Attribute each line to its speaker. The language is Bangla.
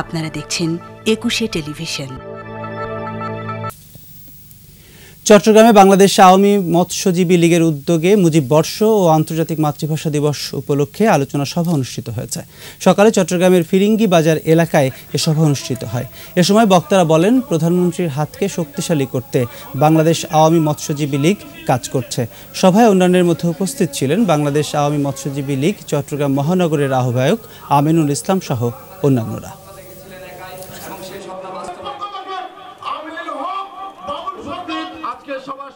Speaker 1: আপনারা দেখছেন একুশে টেলিভিশন।
Speaker 2: চট্টগ্রামে বাংলাদেশ আওয়ামী মৎস্যজীবী লীগের উদ্যোগে মুজিব বর্ষ ও আন্তর্জাতিক মাতৃভাষা দিবস উপলক্ষে আলোচনা সভা অনুষ্ঠিত হয়েছে। সকালে চট্টগ্রামের ফিরিঙ্গি বাজার এলাকায় এ সভা অনুষ্ঠিত হয়। এ সময় বক্তারা বলেন, প্রধানমন্ত্রীর হাতকে শক্তিশালী করতে বাংলাদেশ আওয়ামী মৎস্যজীবী লীগ কাজ করছে। সভায় অন্যান্যের মধ্যে উপস্থিত ছিলেন বাংলাদেশ আওয়ামী মৎস্যজীবী লীগ, চট্টগ্রাম মহানগরের আহ্বায়ক আমিনুল ইসলাম সহ অন্যান্যরা। সেই স্বপ্ন বাস্তবায়ন। আজকে সবার